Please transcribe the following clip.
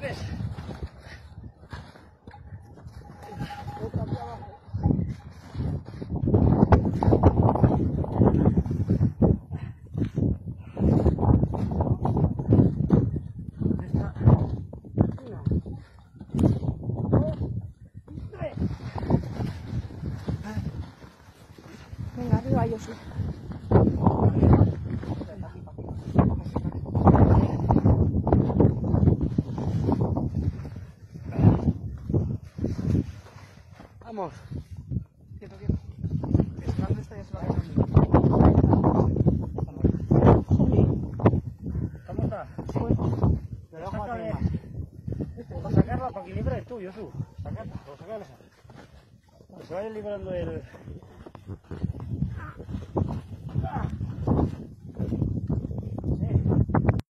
Tres. Venga, arriba yo sí. Vamos. Quieto, quieto. ¿Cómo está? Sacarla, para que libre tú, yo tú. Sacarla, sacarla. Se vaya liberando el...